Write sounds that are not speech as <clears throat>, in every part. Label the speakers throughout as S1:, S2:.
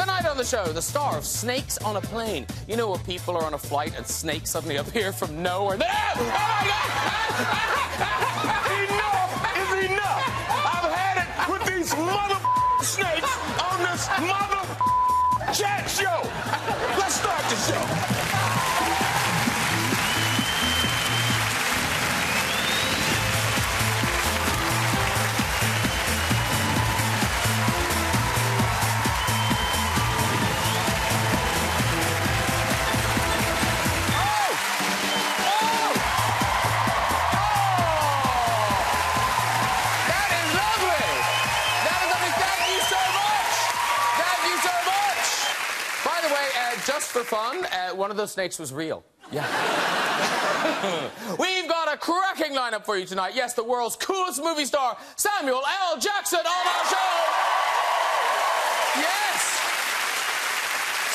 S1: Tonight on the show, the star of Snakes on a Plane. You know where people are on a flight and snakes suddenly <laughs> appear from nowhere. Oh my God!
S2: Enough is enough! I've had it with these mother <laughs> snakes on this mother <laughs> chat show. Let's start the show.
S1: For fun, uh, one of those snakes was real. Yeah. <laughs> We've got a cracking lineup for you tonight. Yes, the world's coolest movie star, Samuel L. Jackson, on our show! Yes!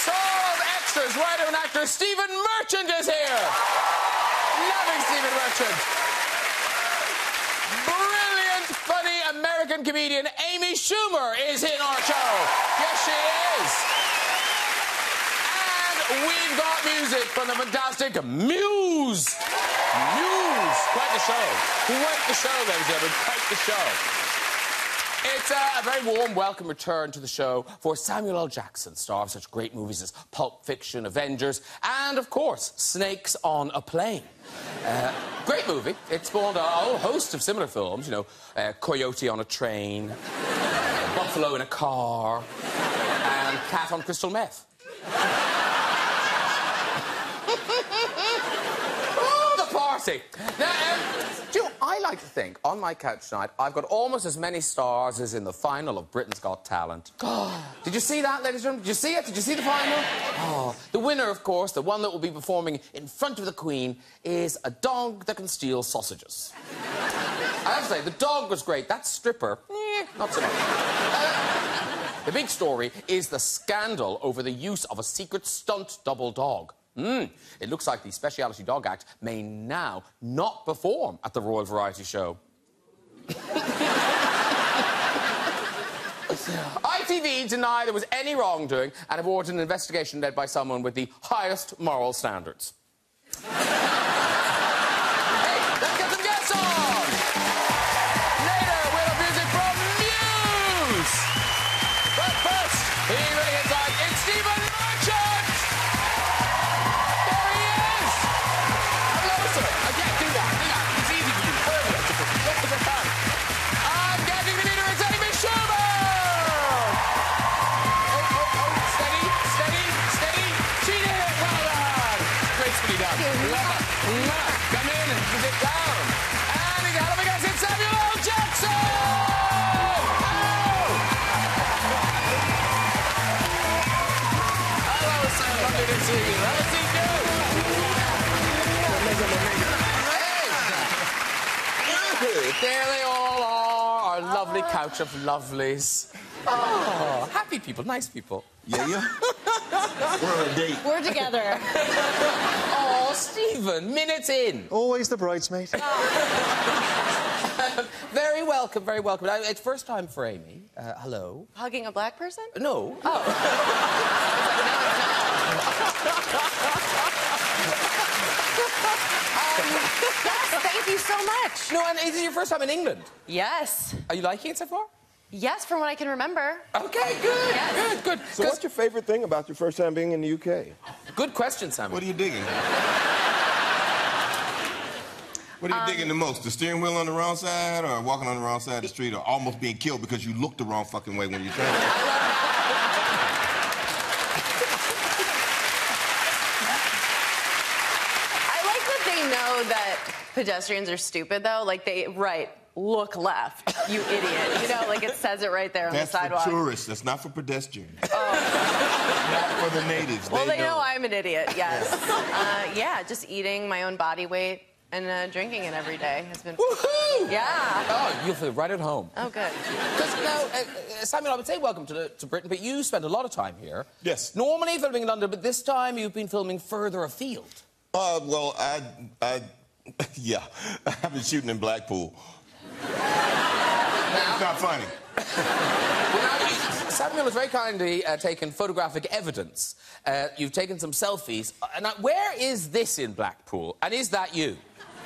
S1: Star of extras, writer and actor Stephen Merchant is here! Loving Stephen Merchant. Brilliant, funny American comedian Amy Schumer is in our show. Yes, she is. We've got music from the fantastic Muse. Muse. Quite the show. Quite the show, ladies and gentlemen. Quite the show. It's uh, a very warm welcome return to the show for Samuel L. Jackson, star of such great movies as Pulp Fiction, Avengers, and of course, Snakes on a Plane. Uh, great movie. It spawned a whole host of similar films, you know, uh, Coyote on a Train, Buffalo in a Car, and Cat on Crystal Meth. Now, um, do you know, I like to think on my couch tonight, I've got almost as many stars as in the final of Britain's Got Talent. <gasps> Did you see that, ladies and gentlemen? Did you see it? Did you see the final? Oh, the winner, of course, the one that will be performing in front of the Queen, is a dog that can steal sausages. I have to say, the dog was great. That stripper, eh, not so much. Uh, the big story is the scandal over the use of a secret stunt double dog. Mm. It looks like the Speciality Dog Act may now not perform at the Royal Variety Show. <laughs> ITV deny there was any wrongdoing and have ordered an investigation led by someone with the highest moral standards. Couch of lovelies. Oh, happy people, nice people.
S2: Yeah, yeah. <laughs> We're on a date.
S3: We're together. <laughs>
S1: Oh, Stephen, minutes in.
S4: Always the bridesmaid. <laughs>
S1: Very welcome, very welcome. It's first time for Amy. Uh, hello.
S3: Hugging a black person?
S1: No.
S3: Yes, thank you so much.
S1: No, and is this your first time in England?
S3: Yes.
S1: Are you liking it so far?
S3: Yes, from what I can remember.
S1: Okay, good,
S3: Yes.
S1: good, good.
S5: So, what's your favorite thing about your first time being in the UK?
S1: Good question, Sam.
S5: What are you digging? What are you um, digging the most? The steering wheel on the wrong side, or walking on the wrong side of the street, or almost being killed because you looked the wrong fucking way when you traveled?
S3: I like that they know that pedestrians are stupid, though. Like, they, right, look left, you <laughs> idiot. You know, like it says it right there on
S5: That's
S3: the sidewalk.
S5: That's for tourists. That's not for pedestrians. Oh. not for the natives.
S3: Well, they, know.
S5: know
S3: I'm an idiot, yes. uh, yeah, just eating my own body weight and uh, drinking it every day has been.
S1: Woohoo!
S3: Yeah.
S1: Oh, you'll feel right at home.
S3: Oh, good.
S1: Because now, uh, uh, Samuel, I would say welcome to, the, to Britain, but you spend a lot of time here.
S5: Yes.
S1: Normally filming in London, but this time you've been filming further afield.
S5: Uh, well, I, I, <laughs> yeah, <laughs> I've been shooting in Blackpool. It's not funny.
S1: Well, Samuel has very kindly uh, taken photographic evidence. Uh, you've taken some selfies. Uh, now, where is this in Blackpool? And is that you?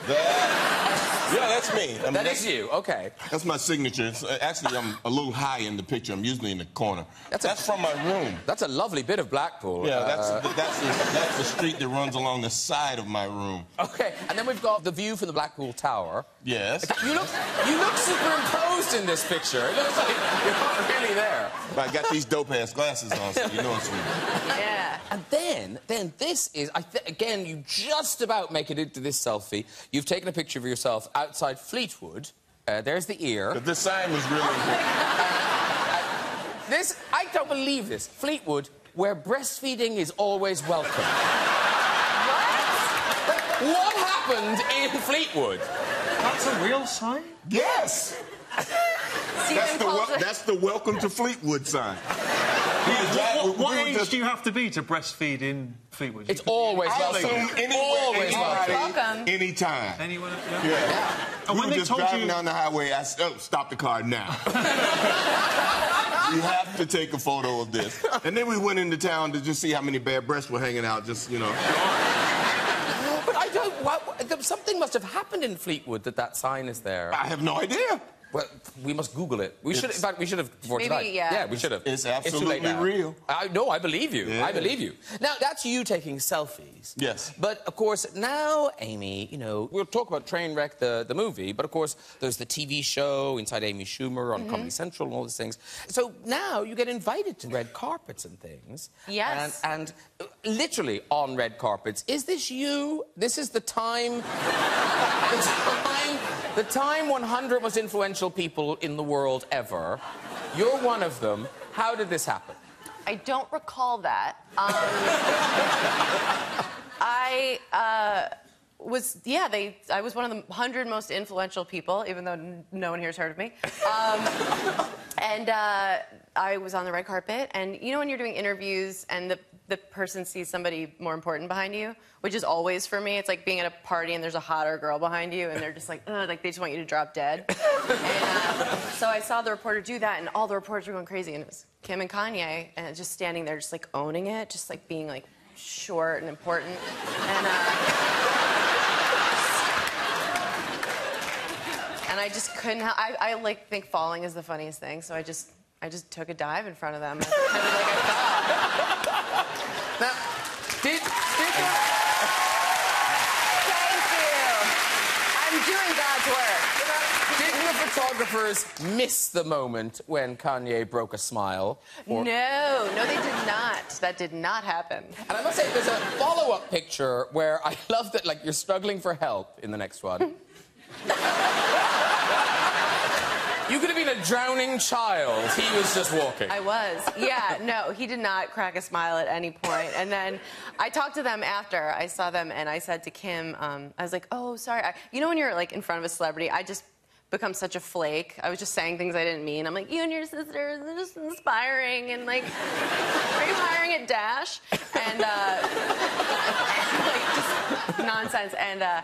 S5: That, yeah, that's me. I mean, that's,
S1: you. Okay.
S5: That's my signature. It's, uh, actually, I'm a little high in the picture. I'm usually in the corner.
S1: That's
S5: That's,
S1: a-
S5: from my room.
S1: That's a lovely bit of Blackpool.
S5: Yeah, that's
S1: Uh,
S5: that's the, that's the street that runs along the side of my room.
S1: okay. And then we've got the view from the Blackpool Tower.
S5: Yes.
S1: You look, you look superimposed in this picture. It looks like you're not really there.
S5: But I got these dope ass glasses on, so you know it's me.
S3: Yeah.
S1: And then, then this is, I th- again, you just about make it into this selfie. You've taken a picture of yourself outside Fleetwood. Uh, there's the ear.
S5: But this sign was really <laughs>
S1: This, I don't believe this. Fleetwood, where breastfeeding is always welcome. <laughs> What What happened in Fleetwood?
S4: That's a real sign?
S5: Yes. That's the,
S3: calls
S5: wel-
S3: it-
S5: that's the welcome to Fleetwood sign. We
S4: What, what age
S5: just-
S4: do you have to be to breastfeed in Fleetwood?
S1: It's always
S5: I
S1: welcome.
S5: assume anywhere,
S1: always
S5: anybody,
S1: welcome.
S3: Welcome.
S5: anytime.
S4: Anyone? Yeah.
S5: Yeah.
S4: And
S5: we
S4: when
S5: were
S4: they
S5: just
S4: told
S5: driving
S4: you-
S5: down the highway. I said, oh, stop the car now. <laughs> you have to take a photo of this. And then we went into town to just see how many bare breasts were hanging out. Just you know.
S1: But I don't. What, what- something must have happened in Fleetwood that that sign is there.
S5: I have no idea.
S1: Well, we must Google it. We should. In fact, we should have before
S3: Maybe,
S1: tonight.
S3: yeah.
S1: Yeah, we should have.
S5: It's
S1: too late
S5: absolutely
S1: now.
S5: real.
S1: I no, I believe you.
S5: Yeah.
S1: I believe you. Now that's you taking selfies.
S5: Yes.
S1: But of course now, Amy, you know, we'll talk about Trainwreck, the the movie. But of course, there's the TV show Inside Amy Schumer on mm-hmm. Comedy Central and all these things. So now you get invited to red carpets and things.
S3: Yes.
S1: And, and literally on red carpets. Is this you? This is the time. The time. The time 100 most influential people in the world ever. You're one of them. How did this happen?
S3: I don't recall that. Um, I uh, was, yeah, they. I was one of the hundred most influential people, even though no one here's heard of me. Um, and uh, I was on the red carpet, and you know when you're doing interviews and the the person sees somebody more important behind you, which is always for me. It's like being at a party and there's a hotter girl behind you, and they're just like, Ugh, like they just want you to drop dead. <laughs> and, uh, so I saw the reporter do that, and all the reporters were going crazy, and it was Kim and Kanye, and just standing there, just like owning it, just like being like short and important, and. Uh, And I just couldn't. Help, I, I like think falling is the funniest thing, so I just I just took a dive in front of them. Kind <laughs> of like I thought.
S1: Now, did, did the,
S3: Thank you. I'm doing God's work.
S1: did the photographers miss the moment when Kanye broke a smile? Or-
S3: No, no, they did not. That did not happen.
S1: And I must say, there's a follow-up picture where I <laughs> love that, like, you're struggling for help in the next one. <laughs> you could have been a drowning child. He was just walking.
S3: I was. Yeah, no, he did not crack a smile at any point. And then I talked to them after I saw them, and I said to Kim, um, I was like, oh, sorry. I, you know, when you're like in front of a celebrity, I just become such a flake. I was just saying things I didn't mean. I'm like, you and your sisters are just inspiring, and like, are you hiring at Dash? And, uh, <laughs> like, just nonsense. And, uh,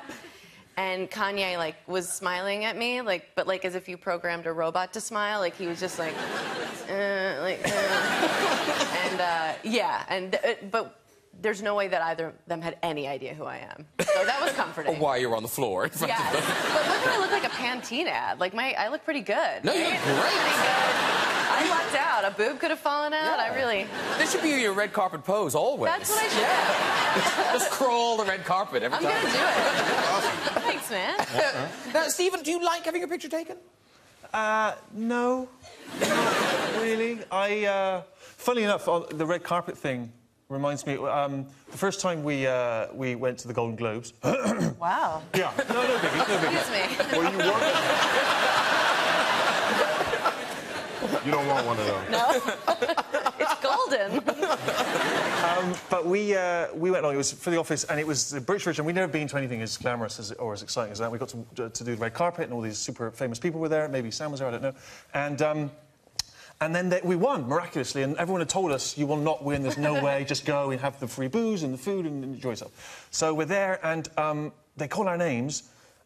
S3: and Kanye like was smiling at me, like, but like as if you programmed a robot to smile. Like he was just like, <laughs> uh, like, uh. and uh, yeah, and uh, but there's no way that either of them had any idea who I am. So that was <laughs> comforting.
S1: Why you're on the floor in front
S3: Yes.
S1: of them.
S3: But look, I look like a Pantene ad. Like my, I look pretty good.
S1: No, you
S3: right?
S1: look great.
S3: Pretty good. I lucked out. A boob could have fallen out. I really.
S1: This should be your red carpet pose always.
S3: That's what I should. <laughs> Yeah.
S1: Just crawl the red carpet every
S3: I'm
S1: time.
S3: gonna do it. Thanks, man. <laughs>
S1: Now, Stephen, do you like having your picture taken?
S4: Uh, no, not really. I, uh, funny enough, on the red carpet thing reminds me. Um, the first time we uh, we went to the Golden Globes. <clears throat>
S3: Wow.
S4: yeah. No, no biggie, no biggie.
S3: Excuse me.
S5: Were you working? you don't want one of those. No. <laughs>
S3: It's golden.
S4: But we uh, we went along. It was for the office, and it was the British Virgin. We'd never been to anything as glamorous as, or as exciting as that. We got to, to do the red carpet, and all these super famous people were there. Maybe Sam was there. I don't know. And. Um, and then they, we won miraculously, and everyone had told us, "You will not win. There's no way. Just go and have the free booze and the food and enjoy yourself." So we're there, and um, they call our names,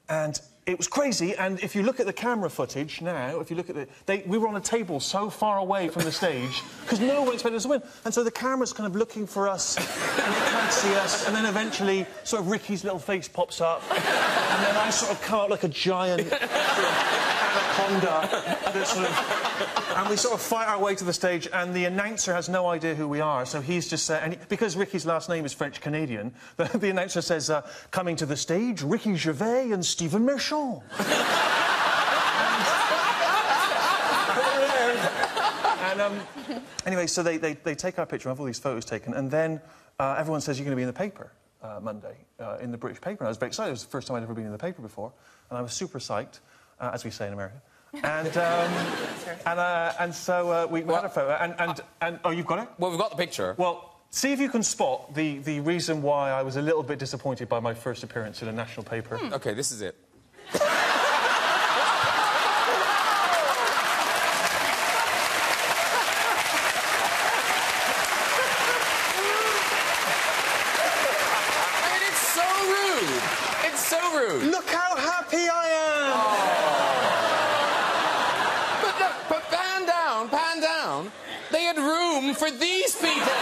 S4: and it was crazy. And if you look at the camera footage now, if you look at the, we were on a table so far away from the stage because no one expected us to win. And so the camera's kind of looking for us, and they can't see us. And then eventually, sort of Ricky's little face pops up, and then I sort of come out like a giant. <laughs> Sort of, and we sort of fight our way to the stage, and the announcer has no idea who we are, so he's just uh, because Ricky's last name is French Canadian, <laughs> the, the announcer says, uh, "Coming to the stage, Ricky Gervais and Stephen Merchant." <laughs> and um, anyway, so they, they, they take our picture, have all these photos taken, and then uh, everyone says you're going to be in the paper uh, Monday, uh, in the British paper. And I was very excited. It was the first time I'd ever been in the paper before, and I was super psyched, uh, as we say in America. And um, and uh, and so uh, we, we had a photo, and, and and oh, you've got it.
S1: Well, we've got the picture.
S4: Well, see if you can spot the, the reason why I was a little bit disappointed by my first appearance in a national paper.
S1: Okay, this is it. I mean, it's so rude. It's so rude.
S4: Look how happy I am!
S1: But look, but pan down, pan down. They had room for these people.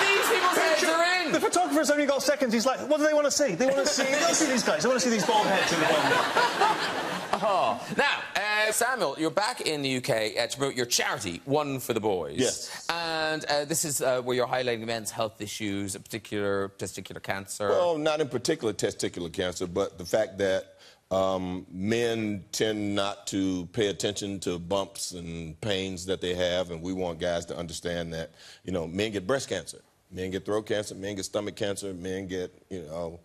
S1: These people's heads are in.
S4: The photographer's only got seconds. He's like, what do they want to see? They want to see. They want to see these guys. They want to see these bald heads in the bottom. <laughs>
S1: Now, uh, Samuel, you're back in the UK uh, to promote your charity, One for the Boys.
S5: Yes.
S1: And uh, this is uh, where you're highlighting men's health issues, in particular testicular cancer.
S5: Well, not in particular testicular cancer, but the fact that um, men tend not to pay attention to bumps and pains that they have, and we want guys to understand that, you know, men get breast cancer, men get throat cancer, men get stomach cancer, men get, you know,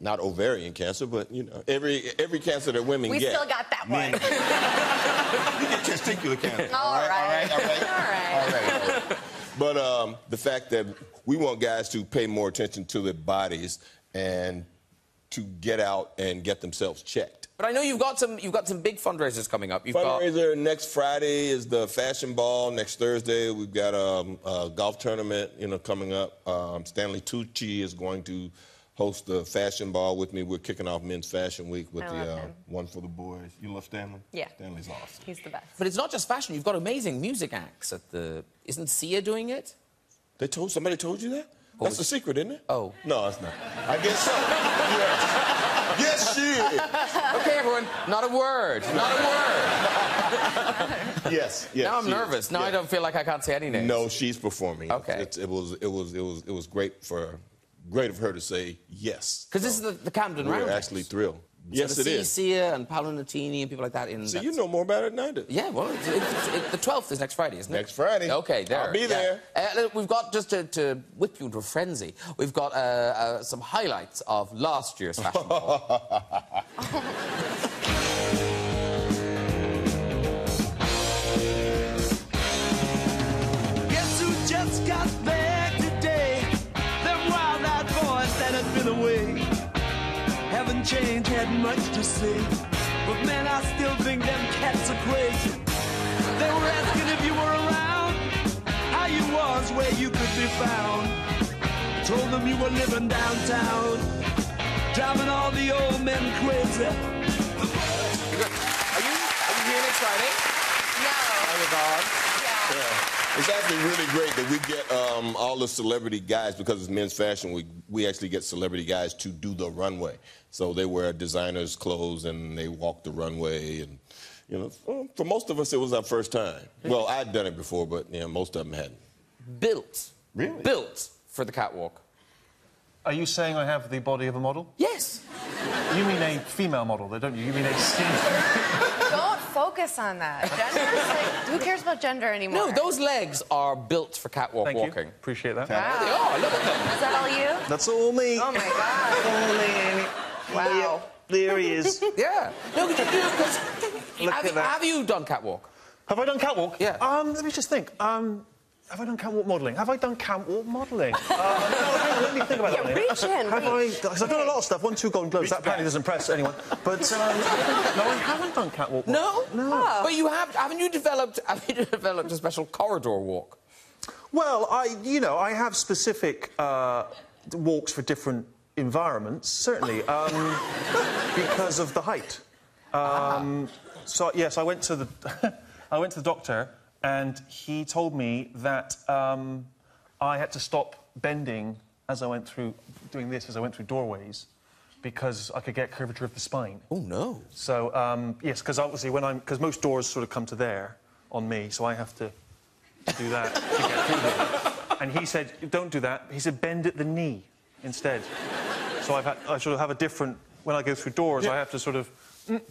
S5: not ovarian cancer, but you know, every every cancer that women
S3: We
S5: get.
S3: still got that one.
S5: you get testicular cancer.
S3: All right.
S5: all right,
S3: All right.
S5: all right. But um, the fact that we want guys to pay more attention to their bodies and to get out and get themselves checked.
S1: But I know you've got some. You've got some big fundraisers coming up. You've got.
S5: Fundraiser next Friday is the fashion ball. Next Thursday we've got um, a golf tournament, you know, coming up. Um, Stanley Tucci is going to host the fashion ball with me. We're kicking off Men's Fashion Week with
S3: I
S5: the uh, one for the boys. You love Stanley?
S3: Yeah.
S5: Stanley's awesome.
S3: He's the best.
S1: But it's not just fashion. You've got amazing music acts at the. Isn't Sia doing it?
S5: They told somebody told you that? That's the secret, isn't it?
S1: Oh.
S5: No, it's not. I guess so. <laughs> yes. yes, she is.
S1: Okay, everyone. Not a word. Not a word. <laughs>
S5: Yes, yes.
S1: now I'm
S5: she is.
S1: nervous. Now I don't feel like I can't say any names.
S5: No, she's performing.
S1: Okay.
S5: It's, it was it was it was it was great for great of her to say yes.
S1: Because this is the, the Camden
S5: We're
S1: Round.
S5: actually thrilled. Yes,
S1: so
S5: it
S1: to
S5: is.
S1: And Paolo Nutini and people like that in.
S5: So
S1: that-
S5: you know more about it than I do.
S1: Yeah, well, it's, it's, it's, the 12th is next Friday, isn't it?
S5: Next Friday.
S1: Okay, there.
S5: I'll be
S1: yeah.
S5: there.
S1: Uh, look, we've got, just to, to whip you into a frenzy, we've got uh, uh, some highlights of last year's Fashion <laughs> Ball.
S6: Guess who just got back Haven't had much to say. But man, I still think them cats are crazy. They were asking if you were around, how you was, where you could be found. Told them you were living downtown, driving all the old men crazy.
S1: You're you, are you here next Friday?
S3: No.
S1: Oh, my God.
S3: Yeah.
S5: It's actually really great that we get um, all the celebrity guys because it's Men's Fashion Week. We actually get celebrity guys to do the runway. So they wear designers' clothes and they walk the runway. And you know, for- for most of us, it was our first time. <laughs> Well, I'd done it before, but you know, most of them hadn't.
S1: Built.
S5: Really?
S1: Built for the catwalk.
S4: Are you saying I have the body of a model?
S1: Yes.
S4: You mean a female model, though, don't you? You mean a skinny. <laughs>
S3: Don't focus on that. <laughs> Gender's like, who cares about gender anymore?
S1: No, those legs are built for catwalk
S4: Thank
S1: walking.
S4: you. Appreciate that.
S1: They are. Look at them.
S3: Is that all you?
S4: That's all me.
S3: Oh my god. Wow.
S4: There he is. <laughs>
S1: Yeah. No, could you do because
S4: Look
S1: have,
S4: at
S1: you-
S4: that.
S1: have you done catwalk?
S4: Have I done catwalk?
S1: Yeah.
S4: Um, let me just think. Um, have I done catwalk modelling? Have I done catwalk modelling? <laughs> uh, no, let me think about
S3: Yeah,
S4: that. one.
S3: reach in,
S4: Have I? Because I've done a lot of stuff. One, two Golden Globes. That apparently doesn't impress anyone. But um, <laughs> no, I haven't done catwalk.
S1: No.
S4: No.
S1: But you have. Haven't you developed? Have you developed a special corridor walk?
S4: Well, I, you know, I have specific uh, walks for different environments, certainly, um, <laughs> because of the height. Um, So yes, I went to the <laughs> I went to the doctor, and he told me that um, I had to stop bending as I went through doing this as I went through doorways, because I could get curvature of the spine.
S1: Oh, no.
S4: So um, yes, because obviously when I'm because most doors sort of come to there on me, so I have to do that to get through them. And he said, "Don't do that." He said, "Bend at the knee instead." So I've had, I sort of have a different when I go through doors. I have to sort of
S5: That's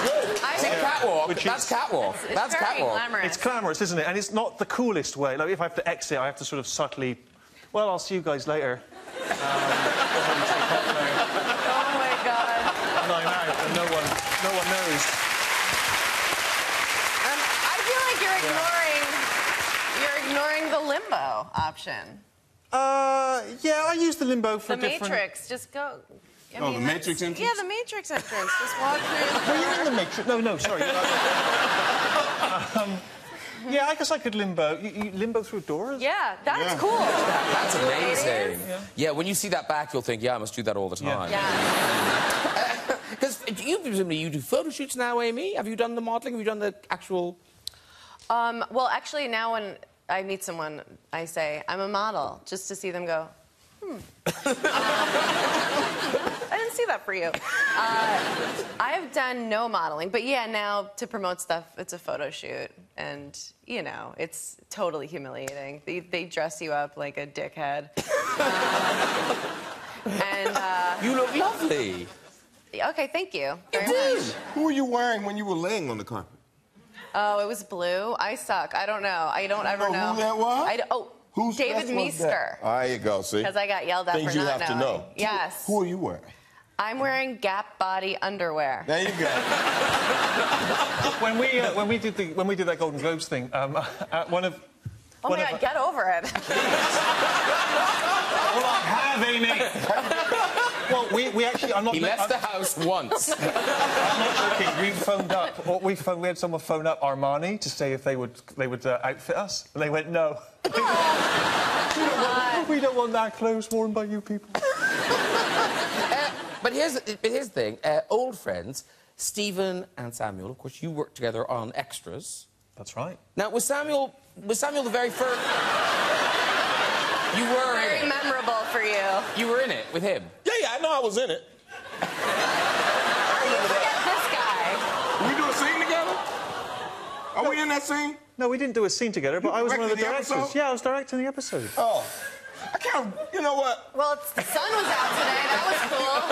S5: good.
S3: I
S1: See,
S3: think
S1: catwalk.
S4: Which
S1: That's
S4: is-
S1: catwalk.
S3: it's
S1: That's
S3: very
S1: catwalk.
S3: glamorous.
S4: It's glamorous, isn't it? And it's not the coolest way. Like if I have to exit, I have to sort of subtly. Well, I'll see you guys later.
S3: Oh my god.
S4: And I'm out, and no one, no one knows.
S3: Um, I feel like you're ignoring you're ignoring the limbo option.
S4: Uh, yeah, I use the limbo for
S3: The
S4: different.
S3: Matrix. Just go. I
S5: Oh, the Matrix entrance?
S3: Yeah, the Matrix entrance. Just walk <laughs> through.
S4: Were you in the Matrix? No, no, sorry. <laughs> um, yeah, I guess I could limbo. You, you limbo through doors?
S3: Yeah, that's
S5: Yeah.
S3: cool.
S1: That's amazing.
S3: is?
S1: Yeah. when you see that back, you'll think, yeah, I must do that all the time.
S3: Yeah. <laughs>
S1: Because you presumably you do photo shoots now, Amy. Have you done the modelling? Have you done the actual?
S3: Um, well, actually, now when I meet someone, I say I'm a model, just to see them go. Hmm. <laughs> I didn't see that for you. Uh, I've done no modeling, but yeah, now to promote stuff, it's a photo shoot, and you know, it's totally humiliating. They, they dress you up like a dickhead, Um, <laughs> and uh,
S1: You look lovely.
S3: okay, thank you very
S1: do.
S3: much.
S5: Who were you wearing when you were laying on the carpet?
S3: Oh, it was blue. I suck. I don't know. I don't ever
S5: know
S3: know.
S5: who that was?
S3: I d- oh,
S5: Whose
S3: David
S5: dress was?
S3: Meister.
S5: There you go, see?
S3: Because I got yelled at
S5: Things
S3: for
S5: you
S3: not
S5: have to
S3: knowing.
S5: know.
S3: Yes.
S5: Who are you wearing?
S3: I'm wearing Gap body underwear.
S5: There you go. <laughs>
S4: When we uh, when we did the when we did that Golden Globes thing, um, at <laughs> one of
S3: oh
S4: one
S3: my
S4: of-
S3: God, get over it. <laughs>
S4: Well, I have, Amy. well, we, we actually I'm not.
S1: He left
S4: I'm,
S1: the house once. <laughs>
S4: I'm not joking. We phoned up. Or we phoned. We had someone phone up Armani to say if they would they would uh, outfit us, and they went no. <laughs> we, don't want, we don't want that clothes worn by you people. <laughs>
S1: Uh, but here's but here's the thing. Uh, old friends, Stephen and Samuel. Of course, you worked together on extras.
S4: That's right.
S1: Now, was Samuel was Samuel the very first? You were
S3: Very
S1: in it.
S3: Memorable for you.
S1: You were in it with him.
S5: Yeah, yeah, I know I was in it.
S3: You forget this guy.
S5: We do a scene together? Are we in that scene?
S4: No, we didn't do a scene together, but I was one of the
S5: directed the
S4: directors.
S5: episode?
S4: Yeah, I was directing the episode.
S5: Oh. I can't, you know what?
S3: Well, it's, the sun was out today. That was cool.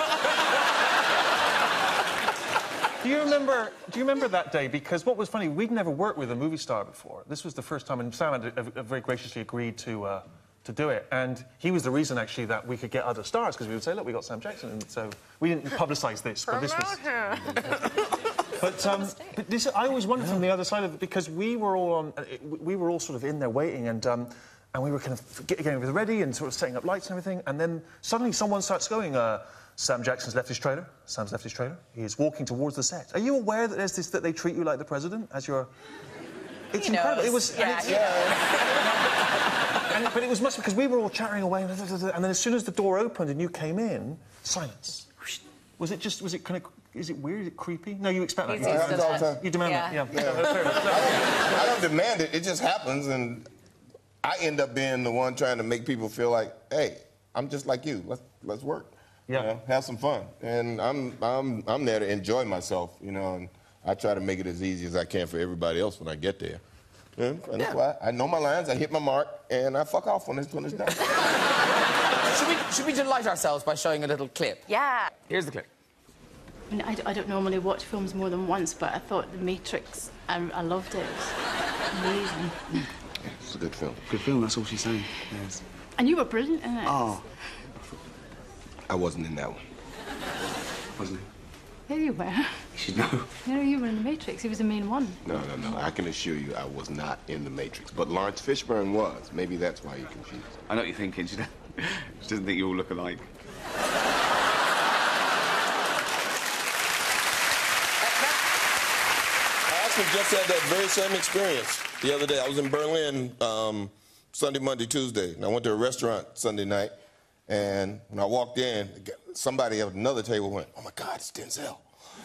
S4: Do you remember? Do you remember that day? Because what was funny, we'd never worked with a movie star before. This was the first time, and Sam had uh, very graciously agreed to uh, to do it. And he was the reason actually that we could get other stars because we would say, look, we got Sam Jackson, and so we didn't publicise this, but this was. <laughs> But, um, but this, I always wondered from the other side of it because we were all on, uh, we were all sort of in there waiting, and um, and we were kind of getting everything ready and sort of setting up lights and everything, and then suddenly someone starts going. Uh, Sam Jackson's left his trailer. Sam's left his trailer. He is walking towards the set. Are you aware that there's this that they treat you like the president as your? It's
S3: He
S4: incredible.
S3: knows.
S4: It was. and
S3: Yeah,
S4: it's-
S3: he knows. <laughs>
S4: and, but it was much because we were all chattering away, and then as soon as the door opened and you came in, silence. Was it just? Was it kind of? Is it weird? Is it creepy? No, you expect that.
S3: He's
S4: You
S3: used
S4: demand
S3: to
S4: that.
S3: that.
S4: You demand
S3: Yeah.
S4: that. Yeah. No, fair enough. No.
S5: I don't demand it. It just happens, and I end up being the one trying to make people feel like, hey, I'm just like you. Let's let's work.
S4: Yeah.
S5: You know, have some fun. And I'm I'm I'm there to enjoy myself, you know, and I try to make it as easy as I can for everybody else when I get there. Yeah, and that's why I know my lines, I hit my mark, and I fuck off when it's when it's done. <laughs>
S1: Should we should we delight ourselves by showing a little clip?
S3: Yeah.
S1: Here's the clip.
S7: I, mean, I, d- I don't normally watch films more than once, but I thought The Matrix, I, I loved it. It amazing.
S5: it's a good film.
S8: Good film, that's all she's saying. Yes.
S7: And you were brilliant in it.
S8: Oh,
S5: I wasn't in that one.
S8: wasn't it?
S7: Yeah, <laughs> you were.
S8: You should know.
S7: No, you were in The Matrix. He was the main one.
S5: No, no, no. I can assure you I was not in the Matrix. But Laurence Fishburne was. Maybe that's why you're confused.
S8: I know what you're thinking. She, <laughs> she doesn't think you all look alike.
S5: I actually just had that very same experience the other day. I was in Berlin um, Sunday, Monday, Tuesday. And I went to a restaurant Sunday night, and when I walked in, somebody at another table went, "Oh my God, it's Denzel."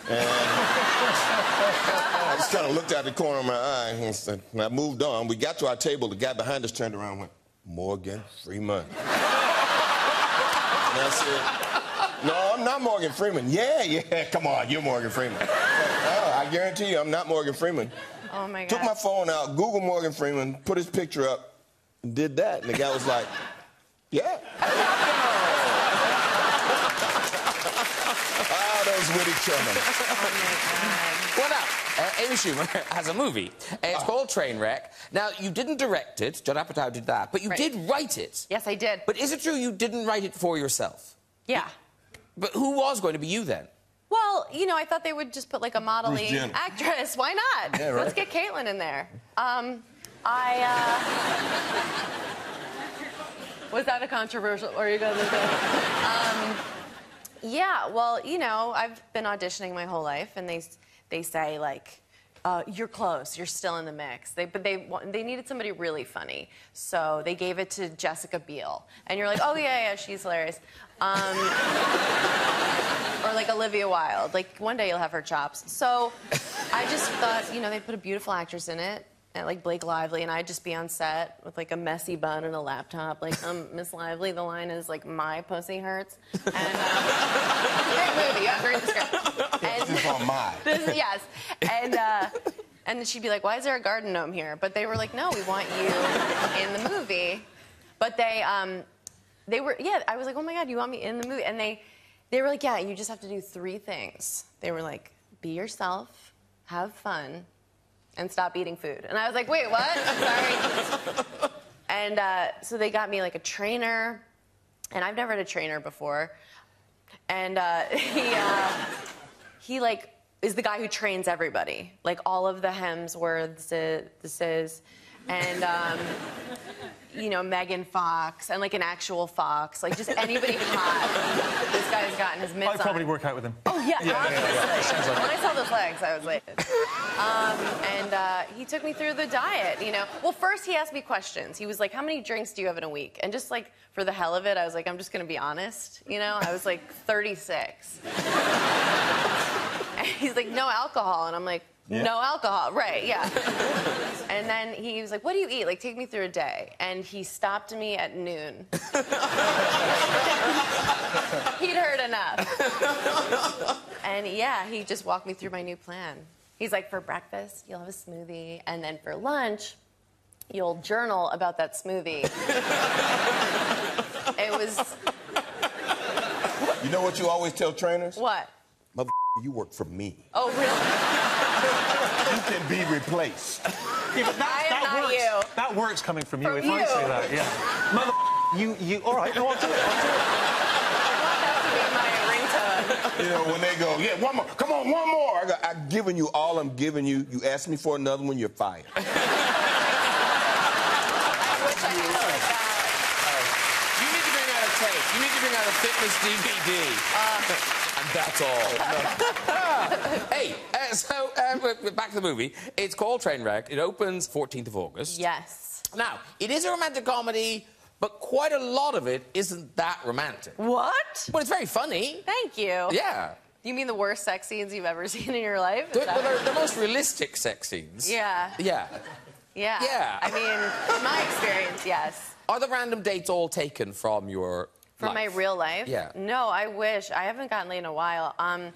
S5: And <laughs> I just kind of looked out the corner of my eye and, said- and I moved on. We got to our table. The guy behind us turned around and went, Morgan Freeman. <laughs> and I said, No, I'm not Morgan Freeman. Yeah, yeah, come on, you're Morgan Freeman. oh, I guarantee you, I'm not Morgan Freeman.
S3: Oh my god.
S5: Took my phone out, Google Morgan Freeman, put his picture up, and did that. And the guy was like, Yeah. Those witty chairmen.
S1: Well, now, uh, Amy Schumer <laughs> has a movie. Uh, It's called Trainwreck. Now, you didn't direct it. Judd Apatow did that. But you
S3: Right.
S1: did write it.
S3: Yes, I did.
S1: But is it true you didn't write it for yourself?
S3: yeah.
S1: But who was going to be you then?
S3: Well, you know, I thought they would just put like a modeling
S5: Jenner.
S3: actress. Why not?
S5: Yeah, right.
S3: Let's get Caitlyn in there. Um, I. Uh... <laughs> Was that a controversial? Or are you gonna? um, yeah. Well, you know, I've been auditioning my whole life, and they they say like. Uh, you're close. You're still in the mix. They, but they they needed somebody really funny, so they gave it to Jessica Biel. And you're like, oh yeah, yeah, she's hilarious. Um, <laughs> or like Olivia Wilde. Like one day you'll have her chops. So I just thought, you know, they put a beautiful actress in it, like Blake Lively, and I'd just be on set with like a messy bun and a laptop. Like, um, Miss Lively, the line is like, my pussy hurts. And uh, <laughs> great movie. You have to read the script. And,
S5: This is on my. <laughs>
S3: this yes. And uh, and then she'd be like, "Why is there a garden gnome here?" But they were like, "No, we want you in the movie." But they um, they were yeah. I was like, "Oh my god, you want me in the movie?" And they they were like, "Yeah, you just have to do three things." They were like, "Be yourself, have fun, and stop eating food." And I was like, "Wait, what?" Sorry. <laughs> and uh, so they got me like a trainer, and I've never had a trainer before. And uh, <laughs> he. Uh, he like is the guy who trains everybody, like all of the Hemsworths, this is, and um, you know Megan Fox, and like an actual fox, like just anybody hot. This guy's gotten his mitts
S4: I'd probably
S3: on.
S4: work out with him.
S3: Oh yeah,
S4: Yeah, yeah, yeah.
S3: obviously. When I saw those legs, I was like, um, and uh, he took me through the diet. You know, well, first he asked me questions. He was like, "How many drinks do you have in a week?" And just like for the hell of it, I was like, "I'm just gonna be honest." You know, I was like 36. <laughs> And he's like, "No alcohol," and I'm like. No alcohol, right? Yeah. <laughs> and then he was like, "What do you eat? Like, take me through a day." And he stopped me at noon. <laughs> He'd heard enough. And yeah, he just walked me through my new plan. He's like, for breakfast, you'll have a smoothie, and then for lunch, you'll journal about that smoothie. <laughs> it was
S5: You know what you always tell trainers?
S3: what?
S5: Mother, you work for me.
S3: Oh, really?
S5: You can be replaced.
S4: Yeah, but that,
S3: I am
S4: that
S3: not
S4: works.
S3: you.
S4: That works coming from you.
S3: From
S4: if I say that, yeah. Mother, you, you. All right, no, I'll do it. I'll do it.
S3: That to be my ringtone.
S5: You know, when they go, yeah, one more, come on, one more. I go, I've given you all I'm giving you. You ask me for another one, you're fired. <laughs>
S3: I wish I could like that.
S1: You need to bring out a tape. You need to bring out a fitness DVD. And that's all. <laughs> hey, uh, so we're back to the movie. It's called Trainwreck. It opens 14th of August.
S3: Yes.
S1: Now, it is a romantic comedy, but quite a lot of it isn't that romantic.
S3: What?
S1: But it's very funny.
S3: Thank you.
S1: Yeah.
S3: You mean the worst sex scenes you've ever <laughs> seen in your life? Is
S1: well, they're the most realistic sex scenes.
S3: Yeah.
S1: Yeah.
S3: Yeah.
S1: Yeah.
S3: I mean, in my experience, yes.
S1: Are the random dates all taken from your
S3: From my real life?
S1: Yeah.
S3: No, I wish. I haven't gotten laid in a while. Um, <laughs>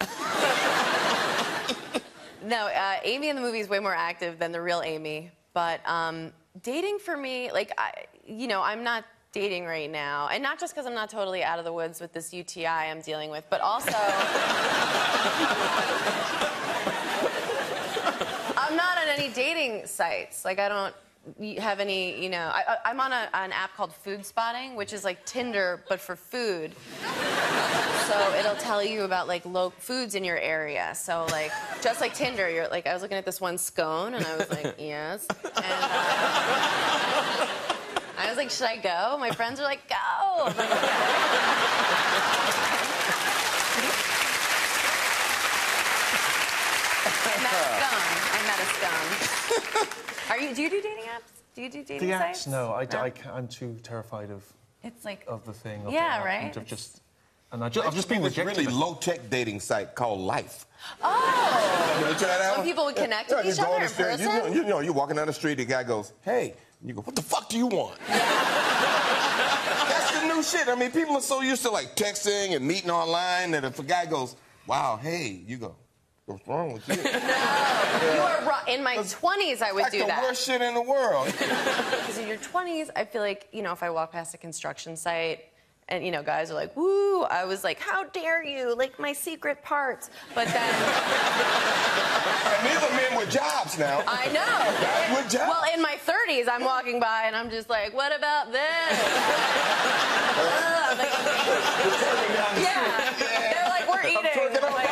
S3: no, uh, Amy in the movie is way more active than the real Amy. But um, dating for me, like, I, you know, I'm not dating right now. And not just because I'm not totally out of the woods with this UTI I'm dealing with, but also. <laughs> I'm not on any dating sites. Like, I don't y- have any, you know. I, I'm on a, an app called Food Spotting, which is like Tinder, but for food. So it'll tell you about like low foods in your area. So like, just like Tinder, you're like, I was looking at this one scone, and I was like, <laughs> yes. And uh, I was like, should I go? My friends are like, go. I'm like, "Yeah." I met a scone. I met a scone. <laughs> Are you? Do you do dating apps? Do you do dating
S4: The
S3: sites?
S4: No, I, no. I, am too terrified of
S3: It's like
S4: of the thing. Of
S3: Yeah,
S4: the act,
S3: right?
S4: Of just, and I just, I've just been
S5: this
S4: rejected.
S5: really low-tech dating site called Life.
S3: oh,
S5: You ever try that out?
S3: When people would connect with
S5: you
S3: each other in
S5: street, you,
S3: person?
S5: know, you know, you're walking down the street, the guy goes, "Hey," and you go, "What the fuck do you want?" <laughs> That's the new shit. I mean, people are so used to like texting and meeting online that if a guy goes, "Wow, hey," you go, "What's wrong with you?"
S3: No, <laughs> you are ru- in my 20s. I would
S5: That's
S3: do
S5: the
S3: that.
S5: worst shit in the world. <laughs>
S3: Because in your 20s, I feel like, you know, if I walk past a construction site and, you know, guys are like, woo, I was like, how dare you? Like my secret parts. But then, <laughs>
S5: and these are men with jobs now.
S3: I know.
S5: Guys with jobs.
S3: Well, in my 30s, I'm walking by and I'm just like, what about this? Ugh, like- yeah. They're like, we're eating.
S5: twerking
S3: I'm
S5: on
S3: like,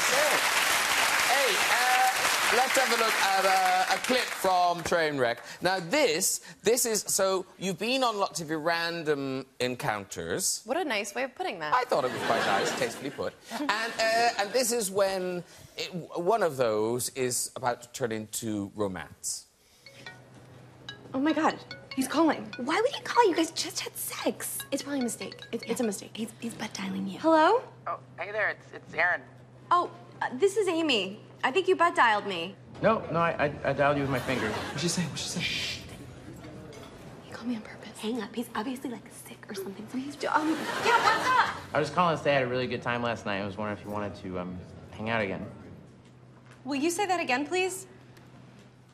S1: Hey, uh, let's have a look at uh, a clip from Trainwreck. Now, this, this is so you've been on lots of your random encounters.
S3: what a nice way of putting that.
S1: I thought it was quite nice, tastefully put. <laughs> And uh, and this is when it, one of those is about to turn into romance.
S9: Oh my god, he's calling. Why would he call? You guys just had sex. It's probably a mistake. It's, it's a mistake. He's, he's butt dialing you.
S10: Hello?
S11: Oh, hey there, it's, it's Aaron.
S10: Oh, uh, this is Amy. I think you butt dialed me.
S11: No, no, I, I, I dialed you with my finger. What'd she say? What'd she say?
S9: He called me on purpose. Hang up. He's obviously like sick or something. So he's
S10: Um, <laughs> yeah, what's up?
S11: I was calling to say I had a really good time last night. I was wondering if you wanted to um, hang out again.
S10: Will you say that again, please?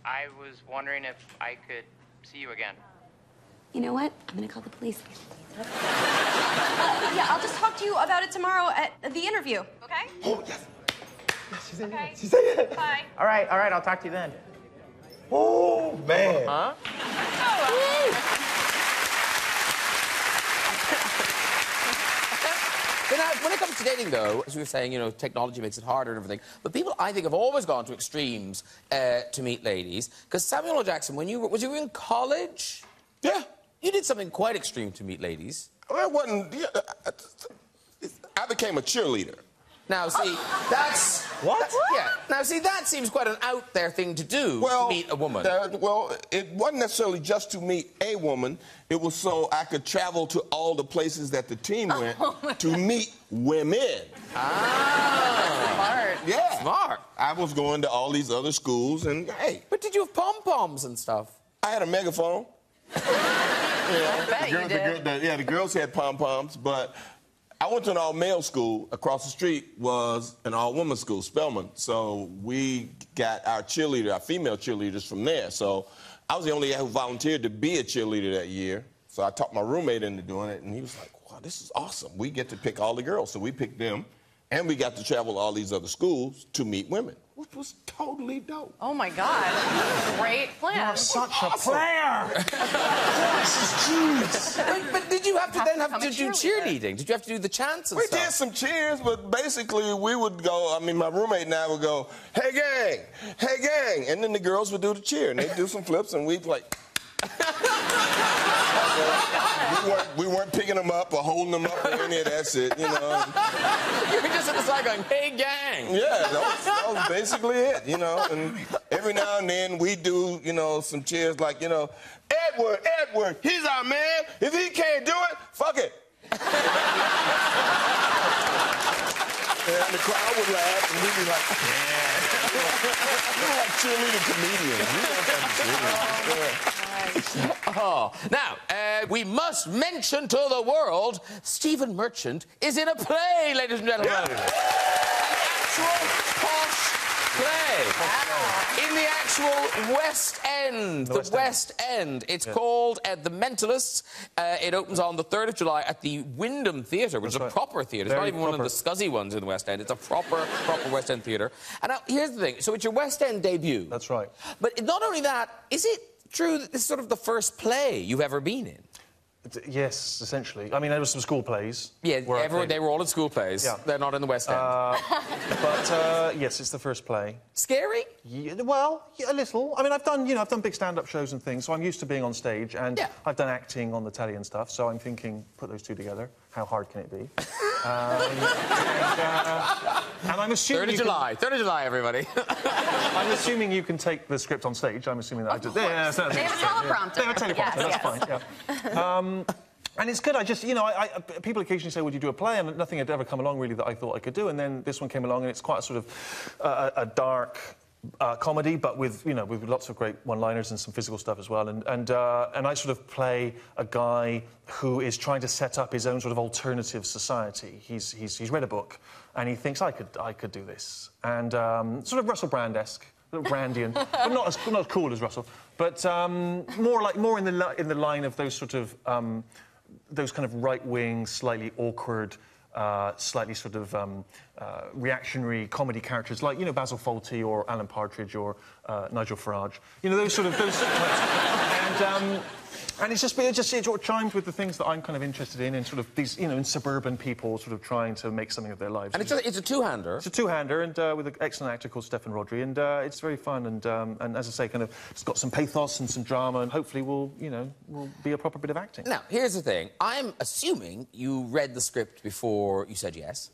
S11: I was wondering if I could see you again.
S9: You know what? I'm gonna call the police. <laughs>
S10: Uh, yeah, I'll just talk to you about it tomorrow at the interview, okay?
S5: Oh yes.
S10: Okay.
S5: She said it.
S10: Bye.
S11: All right, all right, I'll talk to you then.
S5: Oh man.
S11: Huh?
S1: But <laughs> now, when it comes to dating, though, as we were saying, you know, technology makes it harder and everything. But people, I think, have always gone to extremes uh, to meet ladies. Because Samuel L. Jackson, when you were, was you in college?
S5: Yeah.
S1: You did something quite extreme to meet ladies.
S5: Well, it wasn't. yeah, I became a cheerleader.
S1: Now, see, that's
S5: What?
S1: that- yeah. Now, see, that seems quite an out there thing to do.
S5: Well,
S1: to meet a woman.
S5: uh, well, it wasn't necessarily just to meet a woman. It was so I could travel to all the places that the team went <laughs> to meet women.
S1: Ah,
S3: Smart.
S5: Yeah.
S1: smart.
S5: I was going to all these other schools, and hey,
S1: But did you have pom poms and stuff?
S5: I had a megaphone. <laughs>
S3: I
S5: The girls- the girl- the- yeah, the girls had pom poms, but I went to an all male school. Across the street was an all woman school, Spelman. So we got our cheerleader, our female cheerleaders from there. So I was the only guy who volunteered to be a cheerleader that year. So I talked my roommate into doing it, and he was like, wow, this is awesome. We get to pick all the girls. So we picked them, and we got to travel to all these other schools to meet women, which was totally dope.
S3: Oh my God. Great plan.
S4: You're Such a player. <laughs>
S1: But, but did you have to
S3: Have
S1: then
S3: to
S1: have
S3: become
S1: to do cheerleading? Did you have to do the chants and
S5: We
S1: stuff?
S5: did some cheers, but basically we would go. I mean, my roommate and I would go, "Hey gang, hey gang," and then the girls would do the cheer, and they'd do some flips, and we'd like. <laughs> we, weren't, we weren't picking them up or holding them up or any of that shit, you know. <laughs>
S1: You were just at the side going, "Hey, gang."
S5: Yeah, that was, that was basically it, you know. And every now and then we do, you know, some cheers like, you know, Edward, Edward, he's our man. If he can't do it, fuck it. <laughs> and the crowd would laugh, and we'd be like, yeah. We're like cheerleading comedians. We don't have to cheerlead. Yeah.
S1: Oh, now uh, we must mention to the world Stephen Merchant is in a play, ladies and gentlemen. An actual posh play in the actual West End. The,
S4: West
S1: West,
S4: End.
S1: End. It's called uh, The Mentalists. Uh, it opens on the 3rd of July at the Wyndham Theatre, which
S4: That's
S1: is a
S4: right.
S1: proper theatre. It's not even one of the scuzzy ones in the West End. It's a proper, proper West End theatre. And now, here's the thing. So it's your West End debut.
S4: That's right.
S1: But not only that, is it true that this is sort of the first play you've ever been in?
S4: Yes, essentially. I mean, there were some school plays.
S1: Yeah, everyone, they were all in school plays.
S4: Yeah.
S1: They're not in the West End. <laughs>
S4: But uh, yes, it's the first play.
S1: Scary?
S4: Yeah, well, yeah, a little. I mean, I've done, you know, I've done big stand-up shows and things, so I'm used to being on stage, and. I've done acting on the telly and stuff. So I'm thinking, put those two together. How hard can it be? <laughs> Um, and, uh, and I'm assuming
S1: 3rd of
S4: you can-
S1: July. 3rd of July, everybody. <laughs>
S4: I'm assuming you can take the script on stage. I'm assuming that I did. Yeah, yeah,
S12: They have a teleprompter.
S4: They have a teleprompter.
S12: Yes,
S4: that's
S12: yes.
S4: fine. Yeah. Um, and it's good. I just, you know, I, I, people occasionally say, "Would you do a play?" And nothing had ever come along really that I thought I could do. And then this one came along, and it's quite a sort of uh, a dark. Uh, comedy, but with you know with lots of great one-liners and some physical stuff as well, and and uh, and I sort of play a guy who is trying to set up his own sort of alternative society. He's he's, he's read a book, and he thinks I could I could do this, and um, sort of Russell Brand-esque, Brandian, <laughs> but not as not as cool as Russell, but um, more like more in the in the line of those sort of um, those kind of right-wing, slightly awkward, uh, slightly sort of um, uh, reactionary comedy characters, like you know Basil Fawlty or Alan Partridge or uh, Nigel Farage. You know those sort of those. and um, and it's just it just it sort of chimes with the things that I'm kind of interested in, in sort of these you know in suburban people sort of trying to make something of their lives.
S1: And it's a, it's a two-hander.
S4: It's a two-hander, and uh, with an excellent actor called Steffan Rhodri, and uh, it's very fun. And um, and as I say, kind of, it's got some pathos and some drama, and hopefully will you know will be a proper bit of acting.
S1: Now, here's the thing. I'm assuming you read the script before you said yes.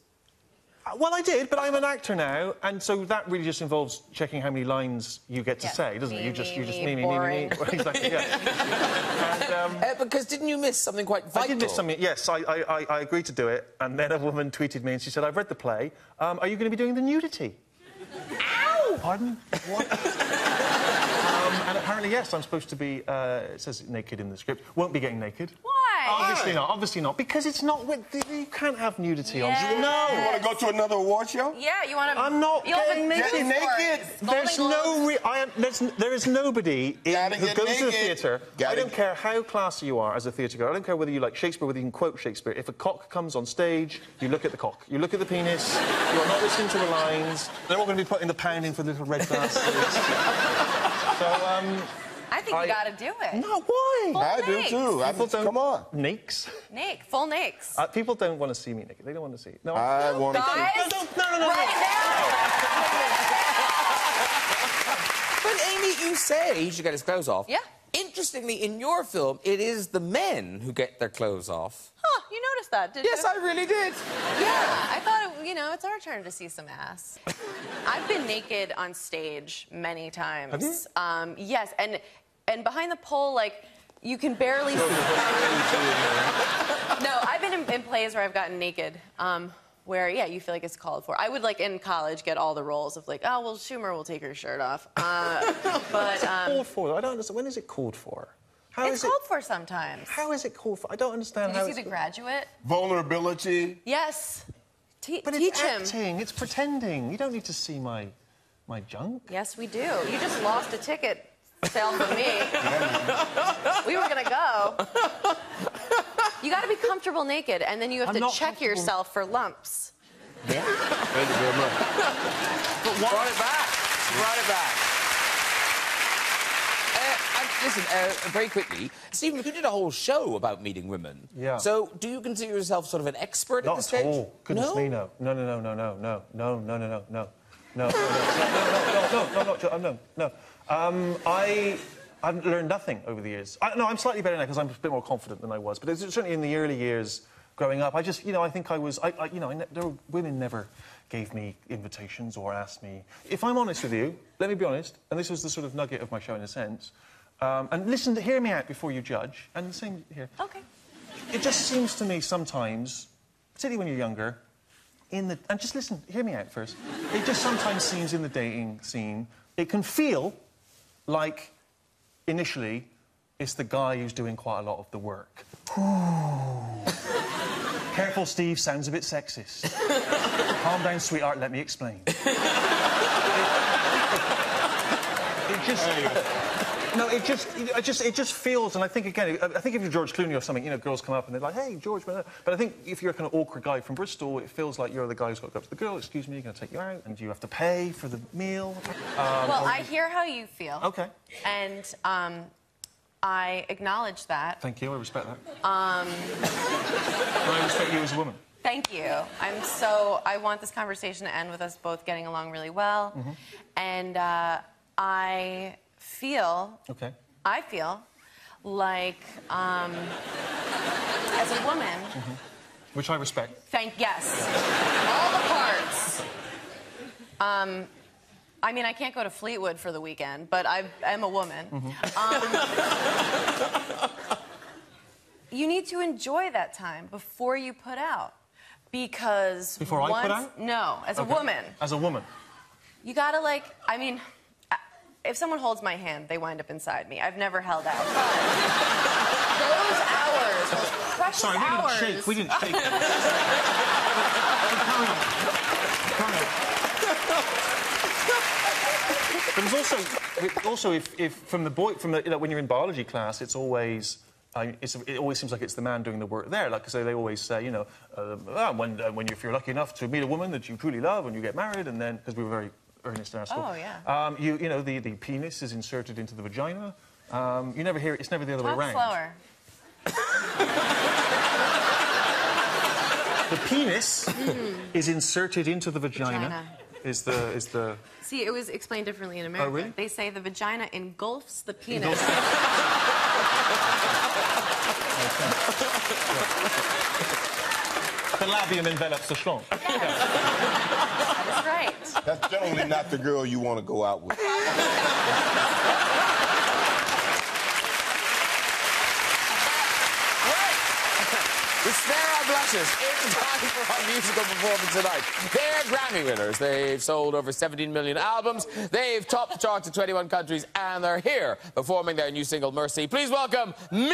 S4: Uh, Well, I did, but I'm an actor now, and so that really just involves checking how many lines you get to
S12: Yeah.
S4: say, doesn't it?
S12: Me,
S4: You just
S12: me,
S4: you just
S12: me,
S4: me me me me me. <laughs> exactly. Yeah. <laughs> and, um,
S1: Uh, because didn't you miss something quite vital?
S4: I did miss something. Yes, I, I, I, I agreed to do it, and then a woman tweeted me and she said, "I've read the play. Um, are you going to be doing the nudity?" Ow! Pardon? What? <laughs> and apparently, yes, I'm supposed to be. Uh, it says naked in the script. Won't be getting naked.
S3: Why?
S4: Obviously not. Obviously not. Because it's not. You can't have nudity on.
S3: Yes.
S4: No.
S5: You want to go to another award show?
S3: Yeah, you want to.
S4: I'm not
S3: You'll have
S4: getting
S3: a
S4: naked.
S3: Golden
S5: naked.
S4: There's no, re- I am, there's, there is nobody in, who
S5: get
S4: goes to the theatre. I don't care how classy you are as a theatre goer. I don't care whether you like Shakespeare, whether you can quote Shakespeare. If a cock comes on stage, you look at the cock. You look at the penis. You are not listening to the lines. They're all going to be putting the pound in for the little red glasses. <laughs> so, um,
S3: I think
S4: I-
S3: you got to do it.
S4: no, why?
S3: Full
S5: I do too. I,
S4: People don't.
S5: come on.
S4: Nakes.
S3: Naked, full nakes.
S4: Uh, people don't want to see me naked. They don't want to see. No,
S5: I want to.
S3: Guys,
S4: no, no, no, no, no.
S3: right
S1: But Amy, you say he should get his clothes off.
S3: Yeah.
S1: Interestingly, in your film, it is the men who get their clothes off.
S3: That, did
S1: Yes,
S3: you?
S1: I really did.
S3: Yeah, I thought, it, you know, it's our turn to see some ass. I've been naked on stage many times.
S4: Have you?
S3: Um, yes, and and behind the pole, like, you can barely see. <laughs> no, I've been in, in plays where I've gotten naked. Um, where yeah, you feel like it's called for. I would like in college get all the roles of like, oh well, Schumer will take her shirt off. Uh, <laughs> but um,
S4: Called for. I don't understand. When is it called for? How
S3: it's
S4: is it?
S3: called for sometimes.
S4: How is it called for? I don't understand
S3: Did
S4: how
S3: you see
S4: it's...
S3: The Graduate?
S5: Vulnerability.
S3: Yes. Te-
S4: But
S3: teach
S4: it's
S3: him.
S4: acting. It's pretending. You don't need to see my, my junk.
S3: Yes, we do. You just lost a ticket sale for me. <laughs> we were gonna go. You got to be comfortable naked, and then you have
S4: I'm
S3: to check yourself for lumps. Yeah.
S5: Thank you very much. <laughs>
S1: Brought it back. Brought it back. Uh, listen, uh, very quickly, Stephen, you did a whole show about meeting women.
S4: Yeah.
S1: So, do you consider yourself sort of an expert
S4: Not
S1: at this
S4: Not
S1: at
S4: all. Goodness
S1: no?
S4: me, no. No, no, no, no, no, no, no, no, no, no, no. No, no, no, no, no, no, no, no, no, no, no. Um, I, I've learned nothing over the years. I, no, I'm slightly better now because I'm a bit more confident than I was. But it's certainly in the early years growing up, I just, you know, I think I was, I, I you know, I ne- there were, women never gave me invitations or asked me. If I'm honest with you, let me be honest, and this was the sort of nugget of my show in a sense. Um, and listen, to, hear me out before you judge. And the same here.
S3: Okay.
S4: It just seems to me sometimes, particularly when you're younger, in the and just listen, hear me out first. It just sometimes seems in the dating scene, it can feel like initially it's the guy who's doing quite a lot of the work. Careful, Steve, sounds a bit sexist. Calm down, sweetheart, let me explain. <laughs> it, it just. No, it just, it just, it just feels, and I think again, I think if you're George Clooney or something, you know, girls come up and they're like, "Hey, George," but I think if you're a kind of awkward guy from Bristol, it feels like you're the guy who's got to go up to the girl. Excuse me, going to take you out, and you have to pay for the meal. Um,
S3: well, I hear how you feel.
S4: Okay.
S3: And um, I acknowledge that.
S4: Thank you. I respect that.
S3: Um,
S4: I respect you as a woman.
S3: Thank you. I'm so. I want this conversation to end with us both getting along really well,
S4: Mm-hmm.
S3: and uh, I feel.
S4: Okay.
S3: I feel like, um, as a woman,
S4: Which I respect.
S3: Thank yes. All the parts. Um, I mean, I can't go to Fleetwood for the weekend, but I am a woman.
S4: Mm-hmm.
S3: Um, <laughs> you need to enjoy that time before you put out, because
S4: Before I
S3: once,
S4: put out?
S3: No, as
S4: Okay.
S3: a woman,
S4: As a woman.
S3: you gotta like. I mean, I- if someone holds my hand, they wind up inside me. I've never held out. <laughs> Those hours, those precious
S4: Sorry, we didn't shake. We didn't shake. <laughs> But it's also, also if, if from the boy, from the, you know, when you're in biology class, it's always. Uh, it's, it always seems like it's the man doing the work there. Like I say, they always say, you know, uh, ah, when, uh, when you, if you're lucky enough to meet a woman that you truly love and you get married, and then because we were very earnest in our school,
S3: Oh, yeah.
S4: um, you, you know, the, the penis is inserted into the vagina. Um, you never hear it. It's never the other
S3: Talk
S4: way around.
S3: slower.
S4: The penis is inserted into the vagina.
S3: Vagina.
S4: Is the is the
S3: See, it was explained differently in America.
S4: Oh, really?
S3: They say the vagina engulfs the penis. <laughs>
S4: the labium envelops the schlong.
S3: That's right.
S5: That's generally not the girl you want to go out with.
S13: The Snare Blushes. It's time for our musical performance tonight. They're Grammy winners. They've sold over 17 million albums. They've topped the charts in 21 countries, and they're here performing their new single, Mercy. Please welcome Muse.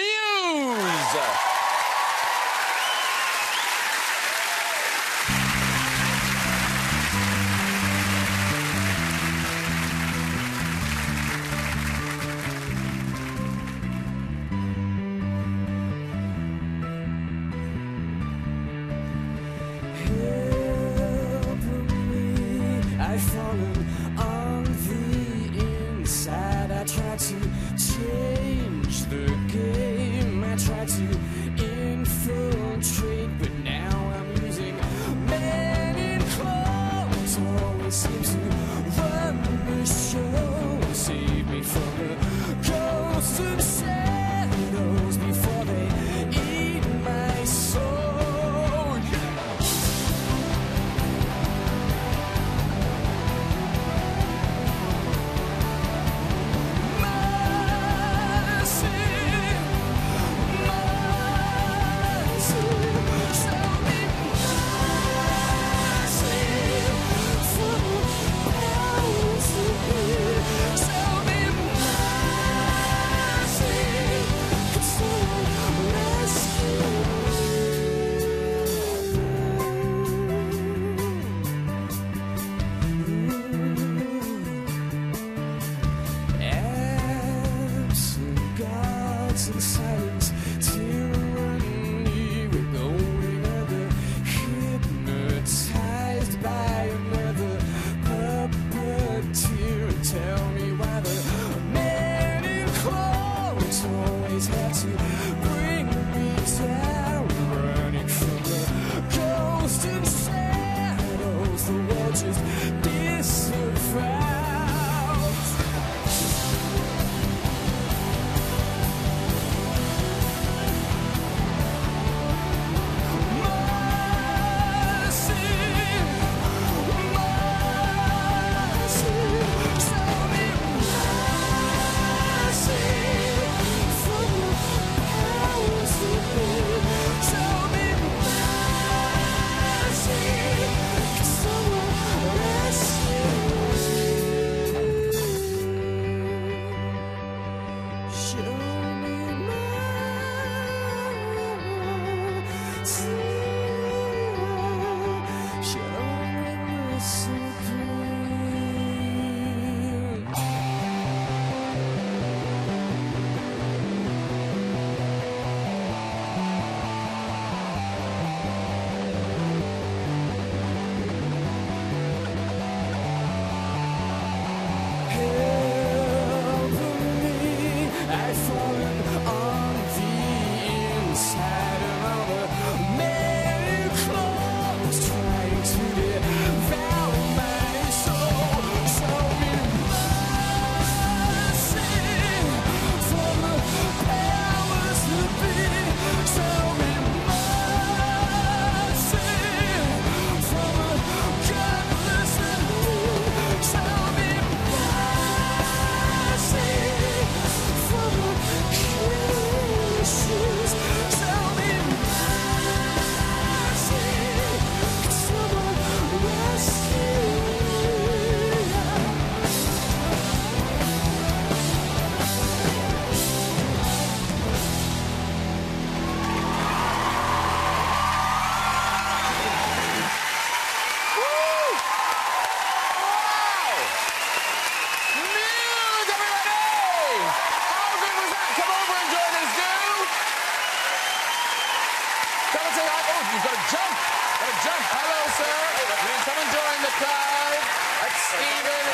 S14: Clive, at
S1: Stephen.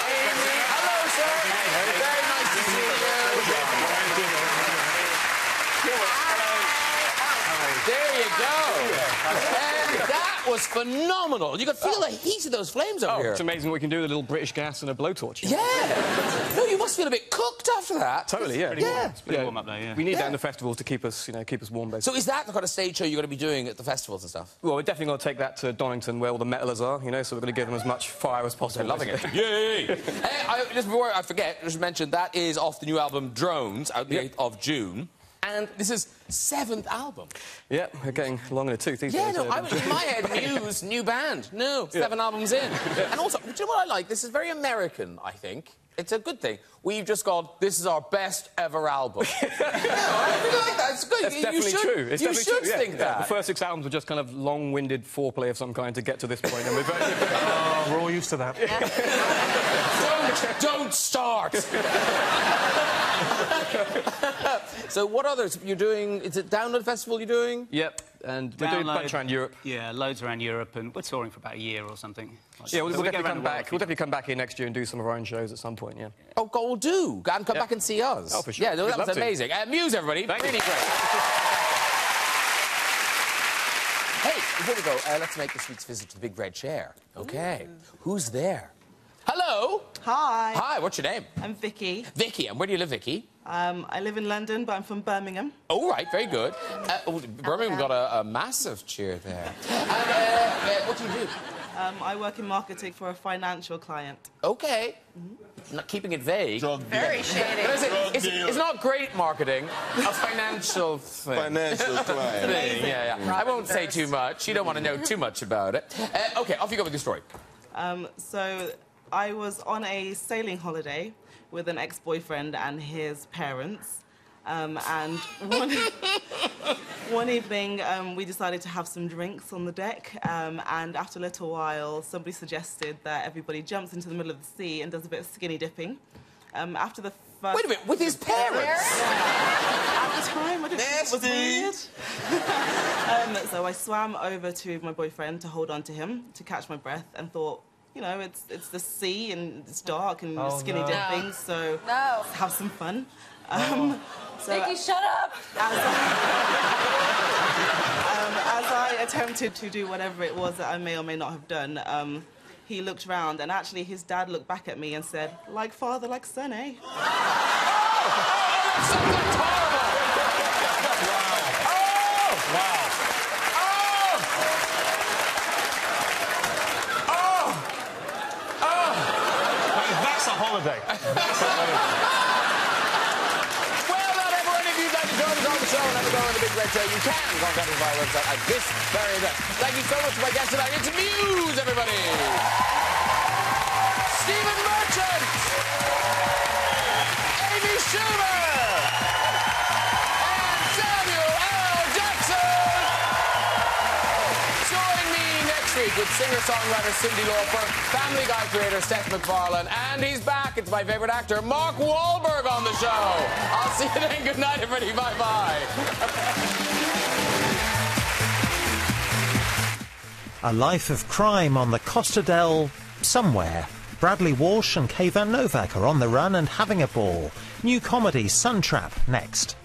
S1: Was phenomenal. You could feel oh. the heat of those flames up
S15: Oh,
S1: here.
S15: it's amazing what we can do with a little British gas and a blowtorch.
S1: Yeah. No, you must feel a bit cooked after that.
S15: Totally, yeah.
S8: Pretty warm. It's pretty warm up there, yeah.
S15: We need
S1: Yeah.
S15: that in the festivals to keep us, you know, keep us warm, basically.
S1: So is that the kind of stage show you're going to be doing at the festivals and stuff?
S15: Well, we're definitely going to take that to Donington, where all the metalers are, you know, so we're going to give them as much fire as possible.
S1: They're loving it. <laughs> Yay! hey, I, just before I forget, just mention that is off the new album Drones, out the 8th of June. And this is seventh album.
S15: Yeah, we're getting long in the tooth these
S1: Yeah,
S15: days.
S1: no.
S15: Eh?
S1: I was in my head, Muse, new band. No, seven albums in. And also, do you know what I like? This is very American, I think. It's a good thing. We've just got, this is our best ever album. <laughs> no, I really like that. It's good.
S15: That's
S1: you
S15: definitely
S1: should,
S15: true. It's
S1: you
S15: definitely
S1: should
S15: true. yeah,
S1: think
S15: yeah.
S1: that.
S15: The first six albums were just kind of long-winded foreplay of some kind to get to this point, and we're very... <laughs>
S4: Oh, we're all used to that. <laughs>
S1: don't, don't start. So what others you're doing? Is it Download Festival you're doing?
S15: Yep, and we're doing a bunch around Europe.
S8: Yeah, loads around Europe, and we're touring for about a year or something.
S15: Yeah, we'll,
S8: So
S15: we'll
S8: we go
S15: definitely
S8: around
S15: come
S8: the world
S15: back. We'll definitely come back here next year and do some of our own shows at some point, yeah.
S1: Oh, God, do. And come
S15: Yep.
S1: back and see us.
S15: Oh, for sure.
S1: Yeah, no, that was
S15: love to.
S1: amazing. Uh, Muse, everybody.
S15: Thank you.
S1: great. <laughs> hey, before we go, uh, let's make this week's visit to the big red chair. Okay. Who's there? Hello.
S16: Hi.
S1: Hi, what's your name?
S16: I'm Vicky.
S1: Vicky. And where do you live, Vicky?
S16: Um, I live in London, but I'm from Birmingham.
S1: Oh, right, very good. Uh, oh, Birmingham got a, a massive cheer there. And uh, uh, what do you do?
S16: Um, I work in marketing for a financial client.
S1: Okay. Not keeping it vague.
S3: Very shady.
S1: But is it-
S5: Drug
S1: it's,
S5: dealer.
S1: it's not great marketing. A financial thing.
S5: Financial <laughs> client.
S1: thing. Yeah, yeah. I won't say too much. You don't want to know too much about it. Uh, okay, off you go with your story.
S16: Um, so I was on a sailing holiday with an ex-boyfriend and his parents. Um, and one, <laughs> one evening, um, we decided to have some drinks on the deck. Um, and after a little while, somebody suggested that everybody jumps into the middle of the sea and does a bit of skinny dipping. Um, after the first...
S1: Wait a minute, with his parents?
S16: At the time, I didn't think it was weird. <laughs> um, so I swam over to my boyfriend to hold on to him, to catch my breath, and thought, you know, it's it's the sea and it's dark and
S4: Oh,
S16: skinny
S4: no.
S16: dipping, so
S3: No.
S16: have some fun. Um, so
S3: Vicky, shut up.
S16: as I, um, as I attempted to do whatever it was that I may or may not have done, um, he looked round and actually his dad looked back at me and said, like father, like son, eh?
S4: That's a holiday.
S1: Well, not everyone, if you'd like on the show and have a go on the Big Red Show, you can contact us via website at this very event. Thank you so much to my guest tonight. It's Muse, everybody. Stephen Merchant. Amy Schumer. Week with singer-songwriter Cyndi Lauper, Family Guy creator Seth MacFarlane, and he's back. It's my favorite actor, Mark Wahlberg, on the show. I'll see you then. Good night, everybody. Bye-bye.
S17: A life of crime on the Costa del somewhere. Bradley Walsh and Kayvan Novak are on the run and having a ball. New comedy Suntrap next.